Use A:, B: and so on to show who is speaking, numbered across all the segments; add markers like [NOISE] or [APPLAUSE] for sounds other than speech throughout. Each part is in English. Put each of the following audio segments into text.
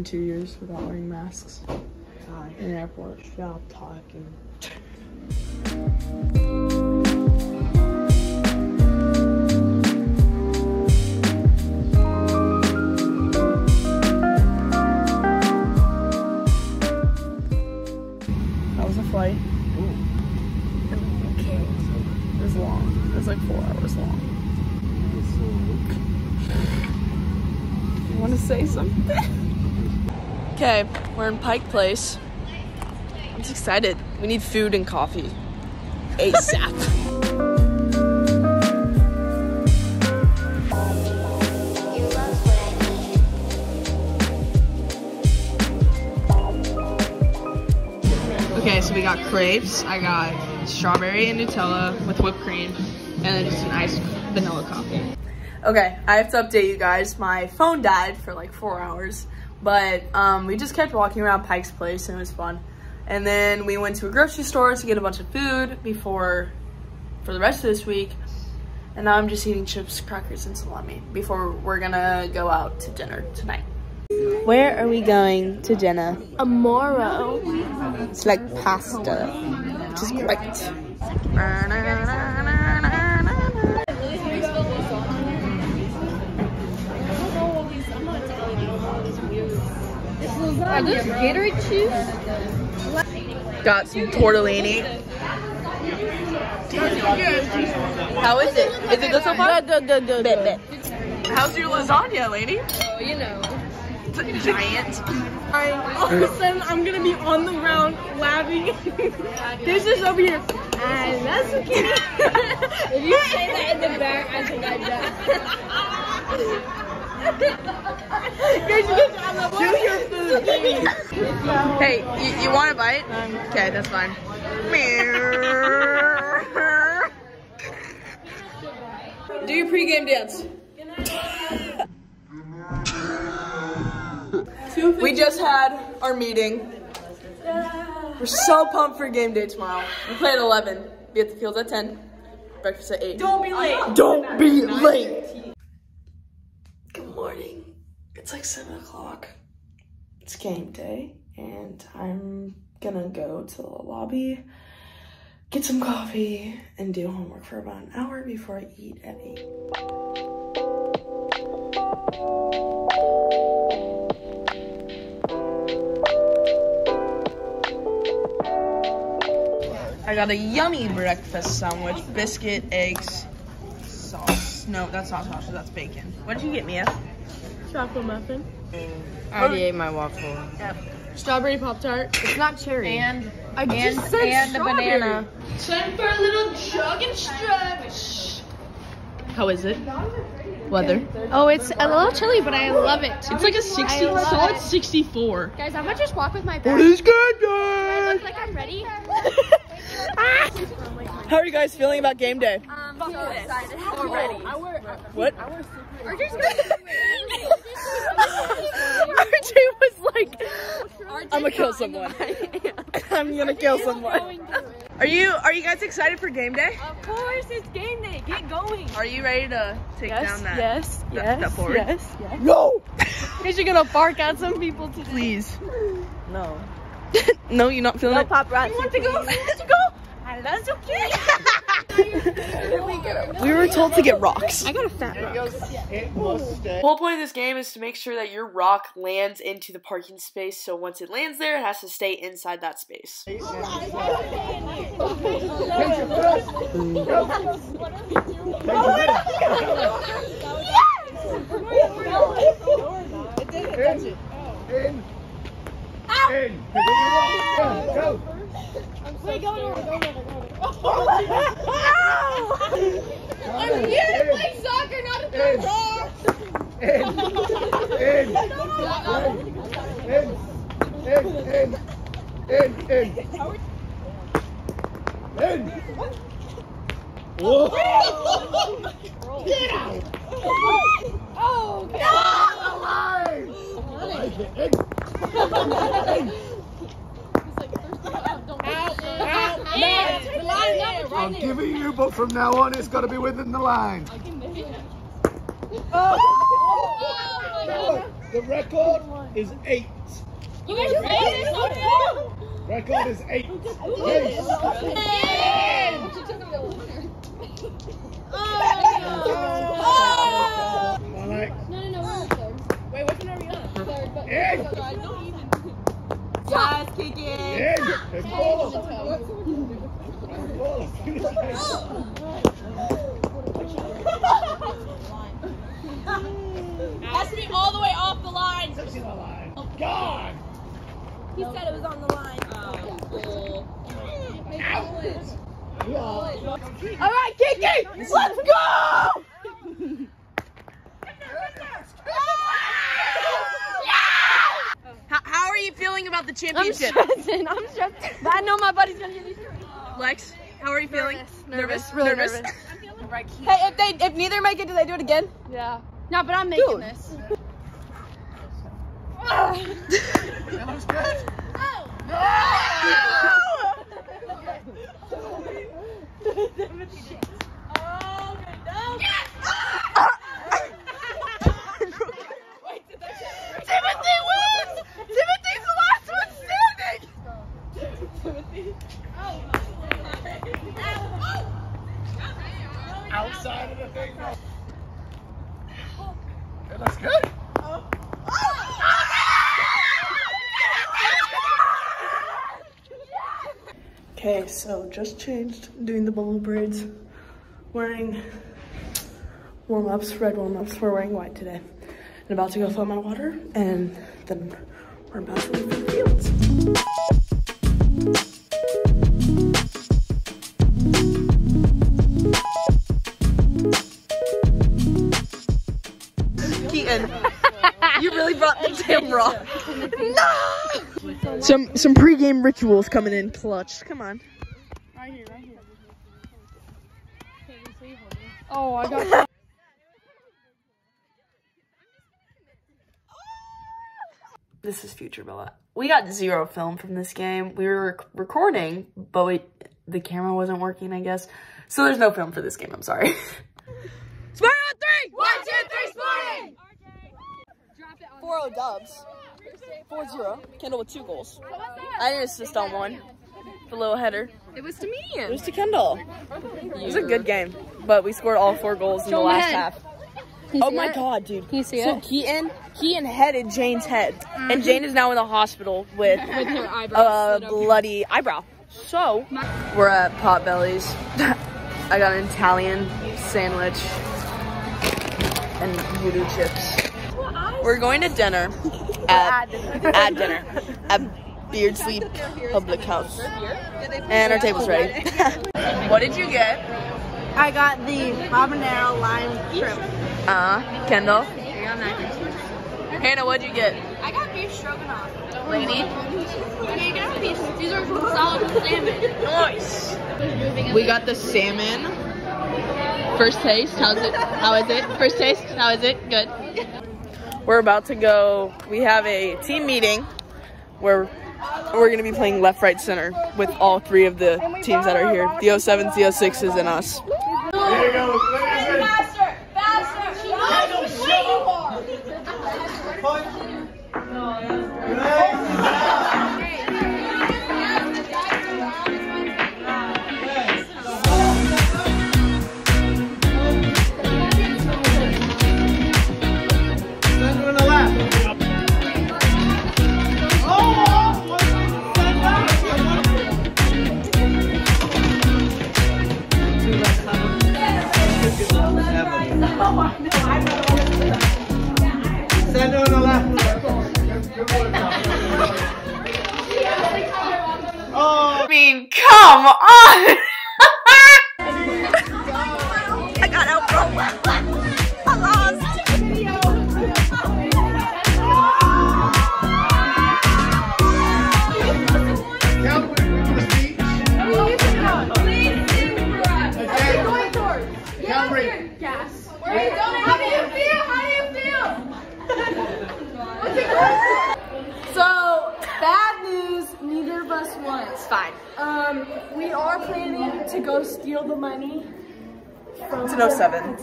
A: in two years without wearing masks
B: God,
A: in an airport.
B: stop talking.
A: In Pike Place. I'm just excited. We need food and coffee. ASAP. [LAUGHS] Okay, so we got crepes. I got strawberry and Nutella with whipped cream, and then just an iced vanilla coffee. Okay, I have to update you guys. My phone died for like four hours, but um, we just kept walking around Pike's Place and it was fun. And then we went to a grocery store to get a bunch of food before for the rest of this week. And now I'm just eating chips, crackers, and salami before we're gonna go out to dinner tonight. Where are we going to dinner?
C: Amoro.
A: It's like pasta, which is great.
C: Are those Gatorade cheese?
A: Got some tortellini. How is it? Is it good so far?
C: Good, good, good, good.
A: How's your lasagna, lady?
C: Oh, you know.
A: It's a giant.
C: All of a sudden, I'm gonna be on the ground laughing. [LAUGHS] this is over here. And that's kitty. [LAUGHS] if you say that in the back, I think I'm done. [LAUGHS] Guys, you get on the-
A: Do your food, Hey, you, you want a bite? Okay, that's fine. Do your pregame dance. we just had our meeting. We're so pumped for game day tomorrow. We play at 11. Be at the fields at 10. Breakfast at 8.
C: Don't be late.
A: Don't be late. Morning. It's like 7 o'clock. It's game day, and I'm gonna go to the lobby, get some coffee, and do homework for about an hour before I eat at 8. I got a yummy breakfast sandwich, biscuit, eggs, sauce. No, that's not sausage, that's bacon. What did you get, Mia?
C: Chocolate muffin.
B: I already ate my waffle.
C: Strawberry Pop Tart.
B: It's not cherry.
C: And
B: I
C: and,
B: just said
C: and a banana. Time for a little jog and stretch.
A: How is it? Weather?
C: Oh, it's a little chilly, but I love it.
A: It's like a 60,
C: I love
A: solid
C: it.
A: 64.
C: Guys, I'm gonna just walk with my
A: What
C: back.
A: is good,
C: I look like I'm ready. [LAUGHS]
A: How are you guys feeling about game day?
C: Um, so excited. Already.
A: What?
C: Are
A: RJ was like, I'm gonna kill someone. [LAUGHS] I'm gonna kill someone. Are you are you guys excited for game day?
C: Of course, it's game day. Get going.
A: Are you ready to take down that?
C: yes,
A: that-
C: yes,
A: that board?
C: yes, yes.
A: No! [LAUGHS]
C: Guys, you're gonna bark at some people today.
A: Please. [LAUGHS]
B: No.
A: No, you're not feeling it.
C: No
A: it?
C: paparazzi. You want to go? You want to go? And that's okay.
A: We were told to get rocks.
C: I got a fat rock.
A: The whole point of this game is to make sure that your rock lands into the parking space. So once it lands there, it has to stay inside that space.
C: Wait, go over, go over, go over. I'm here to play soccer, not to throw rocks. Oh, The line number
D: I'm giving you, but from now on, it's got to be within the line.
C: Oh!
D: The record is eight.
C: You guys are ready?
D: Record is eight. Alex.
C: No, no, no, we're third. Wait, which one are we on? Third, but
D: Hey.
C: God, don't even.
A: Yes, kick it.
D: Hey, hey, ball. Ball.
C: Has to be all the way off the line.
D: Oh God.
C: He said it was on the line.
A: Oh, all right, Kiki, let's go. How, how are you feeling about the championship?
C: I'm stressing. I'm stressed. But I know my buddy's gonna get these.
A: Lex, how are you feeling?
C: Nervous. Really nervous.
A: Hey, if they if neither make it, do they do it again?
C: Yeah. No, but I'm making
A: Dude.
C: this.
D: That looks good.
A: Timothy wins! Timothy's the last one standing!
D: Outside of the thing. It looks good.
A: Okay, so just changed, doing the bubble braids, wearing warm-ups, red warm-ups. We're wearing white today. And about to go fill my water, and then we're about to leave for the fields. Keaton, you really brought the camera. [LAUGHS] no! Some some pregame rituals coming in clutch. Come on.
C: Right here, right here. Oh, I got. [LAUGHS]
A: This is Future Bella. We got zero film from this game. We were rec- recording, but we, the camera wasn't working, I guess. So there's no film for this game. I'm sorry. [LAUGHS] Smart on three! One, two, three, sporting! 4 dubs. 4 0. Kendall with two goals. I didn't assist on one. The little header.
C: It was to me.
A: It was to Kendall. It was a good game, but we scored all four goals in the
C: the
A: last
C: head.
A: half. Oh my god, dude.
C: Can you see
A: so
C: it?
A: Keaton, Keaton headed Jane's head, and mm-hmm. Jane is now in the hospital with
C: With her eyebrows.
A: a bloody eyebrow. So we're at Potbelly's. [LAUGHS] I got an Italian sandwich and voodoo chips. We're going to dinner at [LAUGHS] at dinner at [LAUGHS] Beardslee Public House, and our table's ready. [LAUGHS] what did you get?
C: I got the habanero lime shrimp.
A: Uh, -huh. Kendall. Hannah, what'd you get?
C: I got beef stroganoff.
A: Lady.
C: Okay, you can have these. These are solid salmon.
A: Nice. We got the salmon. First taste. How's it? How is it? First taste. How is it? Good. [LAUGHS] We're about to go. We have a team meeting where we're going to be playing left, right, center with all three of the teams that are here. The 07s, the 06s, and us.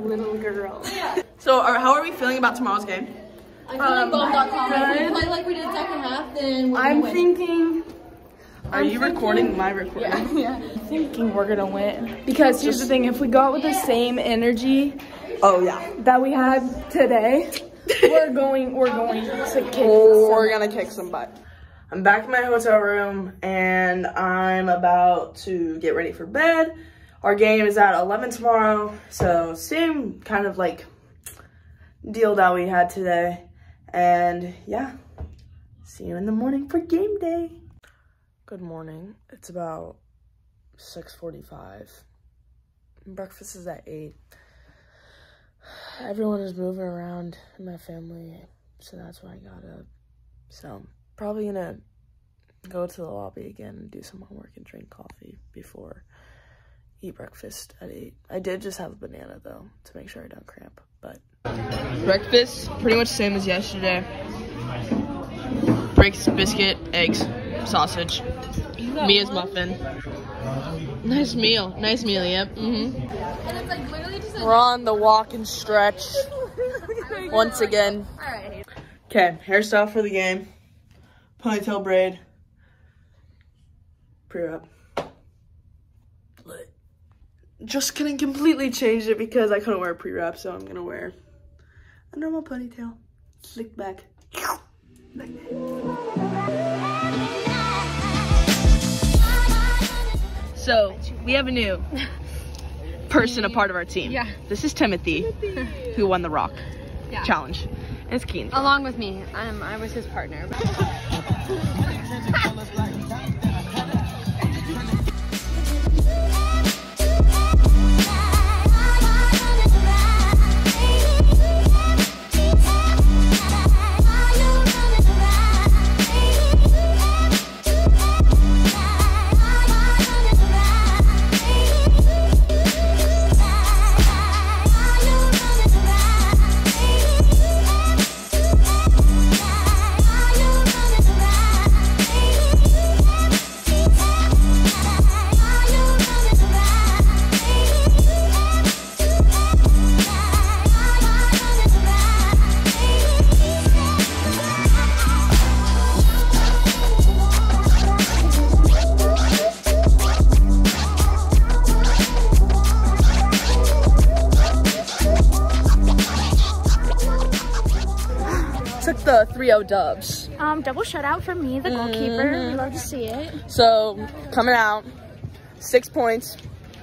E: Little girl. [LAUGHS]
A: So, are, how are we feeling about tomorrow's game?
F: I feel like um, bomb.com. If we play like we did second half, then we're gonna
G: I'm
F: win.
G: thinking.
A: Are you recording my recording? [LAUGHS]
G: Yeah, thinking we're gonna win. Because here's the thing: if we go out with the same energy
A: Oh yeah.
G: that we had today, [LAUGHS] we're going. We're going to kick. Some-
A: we're gonna kick some butt. I'm back in my hotel room and I'm about to get ready for bed. Our game is at 11 tomorrow, so same kind of like deal that we had today. And yeah, see you in the morning for game day. Good morning. It's about 6:45. Breakfast is at 8. Everyone is moving around in my family, so that's why I got up. So, probably gonna go to the lobby again and do some homework and drink coffee before eat breakfast at 8. I did just have a banana though to make sure I don't cramp, but breakfast pretty much same as yesterday. Breaks, biscuit, eggs, sausage, Mia's muffin. Nice meal. Nice meal, yep. Mm-hmm. We're on the walk and stretch [LAUGHS] once again. Okay, hairstyle for the game. Ponytail braid. Pre-wrap. Just couldn't completely change it because I couldn't wear a pre-wrap, so I'm gonna wear a normal ponytail. Slick back. So, we have a new [LAUGHS] person, a part of our team.
F: Yeah.
A: This is Timothy, who won the rock challenge. And it's Keen.
F: Along with me, I'm, I was his partner. [LAUGHS]
A: the 3-0 dubs.
C: Um, double shutout for me, the goalkeeper. We love to see it.
A: So, coming out, six points,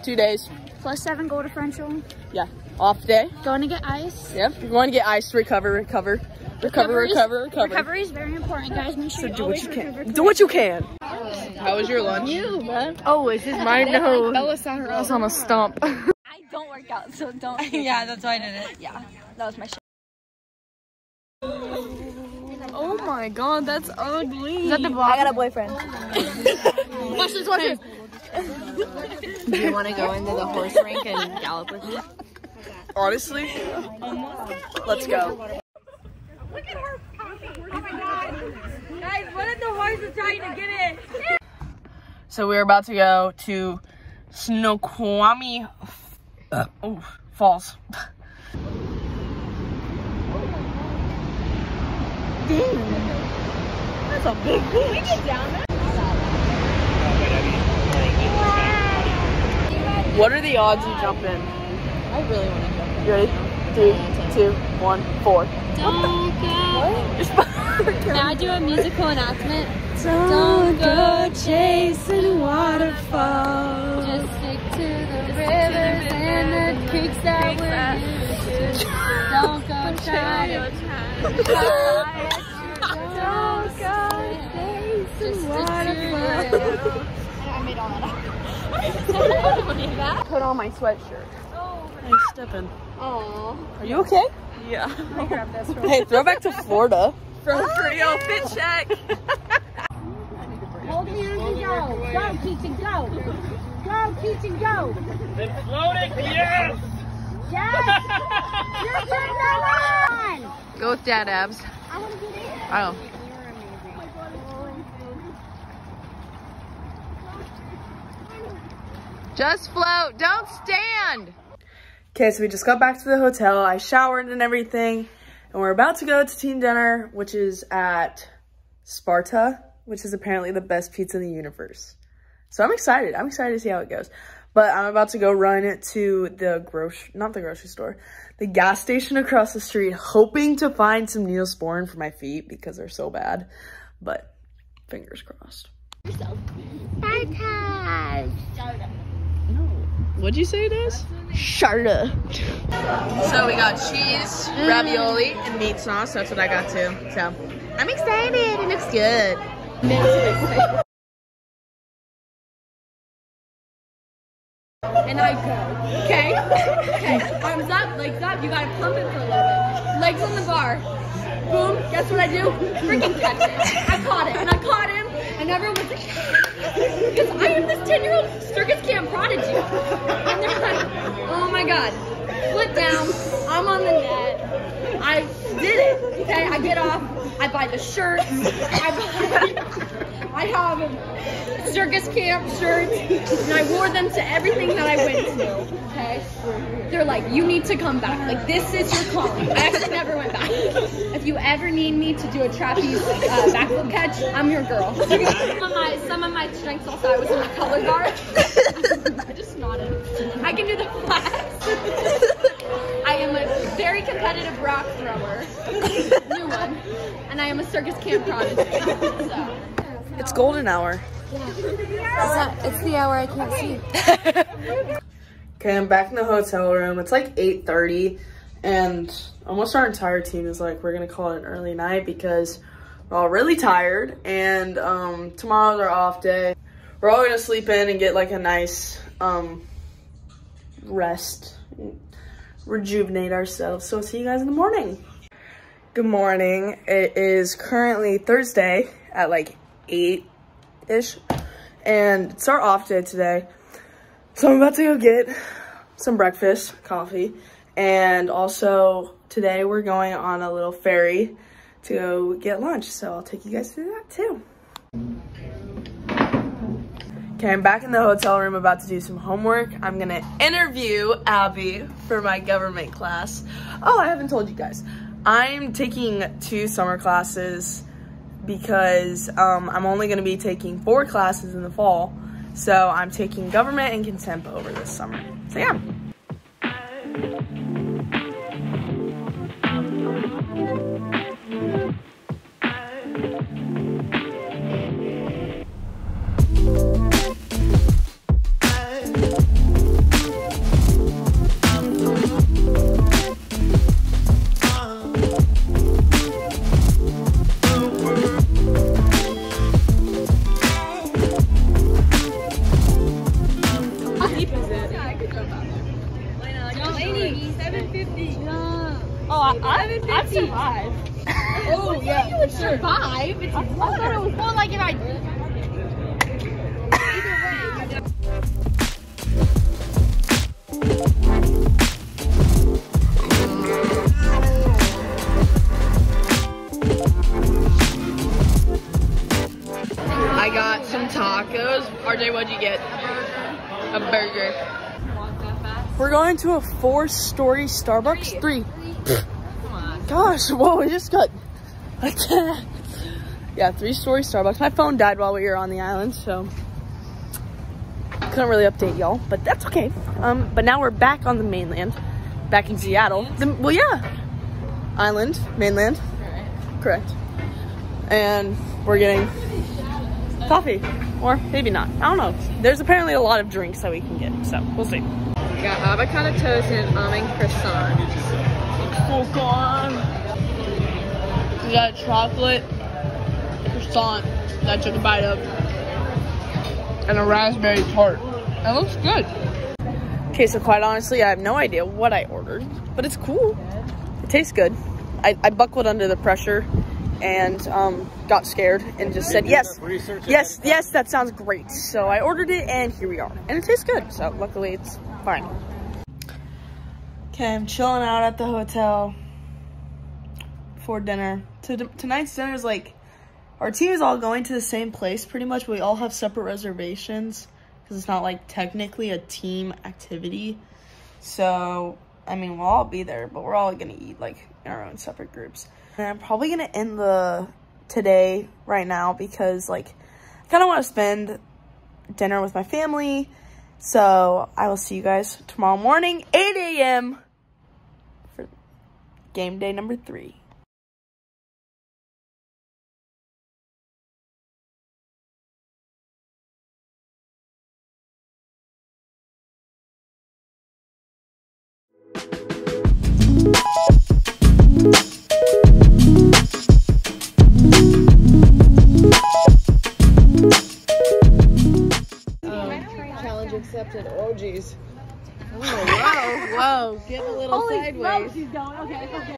A: two days.
C: Plus seven goal differential.
A: Yeah, off day.
C: Going to get ice.
A: Yep, you're going to get ice, to recover, recover,
C: recover,
A: recover, recover.
C: Recovery is very important, guys. Make sure you
A: Do what
C: always
A: you
C: recover.
A: can. Do what you can. How was your lunch? You, man.
H: Oh, it's just my nose.
A: I was on a stump. [LAUGHS]
C: I don't work out, so don't. [LAUGHS]
H: yeah, that's why I did it.
C: yeah, that was my shit.
G: Oh my god, that's ugly.
C: Is that the vlog? I got a boyfriend. [LAUGHS]
G: Watch this, watch this.
H: Do you want to go into the horse rink and gallop with me?
A: Honestly, let's go. Look at her popping. Oh my god.
G: Guys, one of the horses trying to get it.
A: So we're about to go to Snoqualmie uh, oh, Falls. What are the odds you jump in?
H: I really want to jump.
A: You ready? Three, two, one, four.
C: Don't go. I do a musical announcement? Don't go chasing waterfalls. Just stick to the rivers and the creeks that we're used to. Don't go [LAUGHS] try I made all that up.
G: Put on my sweatshirt.
A: Hey, Steppen.
C: Aww.
A: Are you okay?
G: Yeah.
A: Hey, throw back to Florida.
G: From Frio Fit Check.
C: Hold hands and go. Go, Keaton, go. Go, Keaton, go.
I: Floating, yes!
C: Yes. Your turn, Nolan.
H: Go with dad abs.
C: I want to get in.
H: Oh. Just float. Don't stand.
A: Okay, so we just got back to the hotel. I showered and everything, And we're about to go to team dinner, which is at Sparta, which is apparently the best pizza in the universe. So I'm excited. I'm excited to see how it goes. But I'm about to go run to the grocery, not the grocery store, the gas station across the street, hoping to find some Neosporin for my feet because they're so bad. But fingers crossed. What'd you say it is?
E: Sharda.
A: So we got cheese, ravioli, and meat sauce. That's what I got too. So I'm excited. It looks good.
C: and I go. Okay? okay. Arms up, legs up. You gotta pump it for a little bit. Legs on the bar. Boom. Guess what I do? Freaking catch it. I caught it. And I caught him. And everyone was like, because I am this 10 year old circus camp prodigy. And they're like, oh my god. Flip down. I'm on the net. I did it. Okay? I get off. I buy the shirt. I buy. I have circus camp shirts, and I wore them to everything that I went to. Okay, they're like, you need to come back. Like this is your calling. I actually never went back. If you ever need me to do a trapeze uh, backflip catch, I'm your girl. some of my some of my strengths also. I was in the color guard. [LAUGHS] I just nodded. I can do the flaps. [LAUGHS] I am a very competitive rock thrower, [LAUGHS] new one, and I am a circus camp prodigy. So.
A: It's golden hour. Yeah.
G: It's the hour I can't see. [LAUGHS]
A: Okay, I'm back in the hotel room. It's like 8.30 and almost our entire team is like, we're gonna call it an early night because we're all really tired and um, tomorrow's our off day. We're all gonna sleep in and get like a nice um, rest, rejuvenate ourselves. So I'll see you guys in the morning. Good morning. It is currently Thursday at like 8-ish and it's our off day today. So I'm about to go get some breakfast, coffee, and also today we're going on a little ferry to go get lunch. So I'll take you guys through that too. Okay, I'm back in the hotel room about to do some homework. I'm gonna interview Abby for my government class. Oh, I haven't told you guys. I'm taking two summer classes because um, I'm only gonna be taking four classes in the fall. So I'm taking government and contempt over this summer. So yeah.
C: Yeah, you would survive. I, I thought it was more like if I.
A: I got some tacos. RJ, what'd you get? A burger. We're going to a four-story Starbucks. Three. Gosh, whoa, we just got attacked. [LAUGHS] Yeah, three-story Starbucks. My phone died while we were on the island, so couldn't really update y'all, but that's okay. Um, but now we're back on the mainland, back in Seattle. The, well, yeah, island, mainland, correct. And we're getting coffee, or maybe not. I don't know. There's apparently a lot of drinks that we can get, so we'll see. We got avocado toast and almond croissant. So good. We got chocolate croissant that I took a bite of, and a raspberry tart. It looks good. Okay, so quite honestly, I have no idea what I ordered, but it's cool. It tastes good. I, I buckled under the pressure and um, got scared and just said yes, yes, yes, that sounds great. So I ordered it and here we are. And it tastes good, so luckily it's fine. Okay, I'm chilling out at the hotel for dinner. To, tonight's dinner is like, our team is all going to the same place pretty much, but we all have separate reservations because it's not like technically a team activity. So, I mean, we'll all be there, but we're all gonna eat like in our own separate groups. And I'm probably gonna end the today right now because like I kind of want to spend dinner with my family. So I will see you guys tomorrow morning, 8 a.m. for game day number three.
B: Um, accepted. Oh, jeez.
C: Whoa, whoa, get a little sideways.
E: He's going. Okay, okay.